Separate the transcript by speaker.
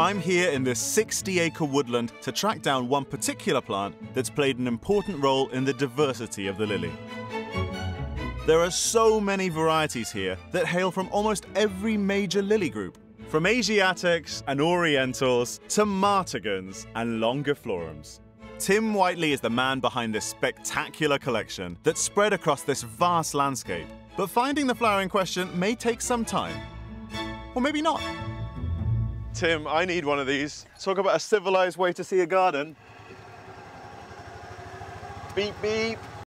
Speaker 1: I'm here in this 60 acre woodland to track down one particular plant that's played an important role in the diversity of the lily. There are so many varieties here that hail from almost every major lily group, from Asiatics and Orientals to Martagons and Longiflorums. Tim Whiteley is the man behind this spectacular collection that's spread across this vast landscape. But finding the flower in question may take some time. Or maybe not. Tim, I need one of these. Talk about a civilized way to see a garden. Beep, beep.